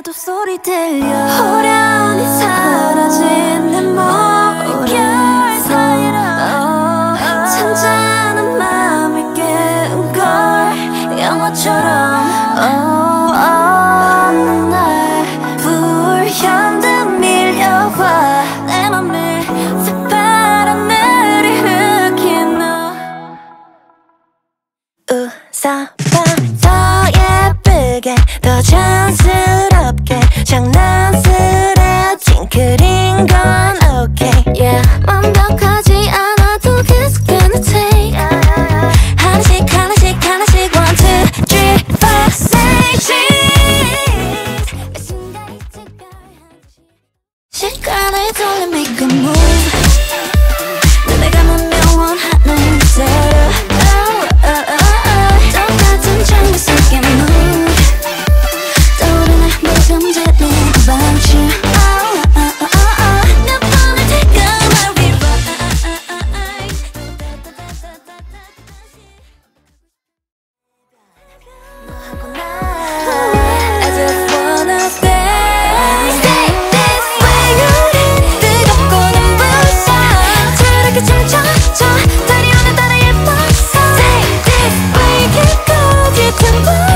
나도 소리 들려. 호련히 사라진 내 목결 사이로 잠자는 맘을 깨운 걸. 영화처럼 없는 날 불현듯 밀려와. 내 맘에 새파란 날이 흑인 너. 우사바 너의 예쁘게 더 자연스럽게 장난스레 찡그린 건 okay yeah 완벽하지 않아도 계속 gonna take 하나씩 하나씩 하나씩 one two three four six 시간을 돌려 make a move to move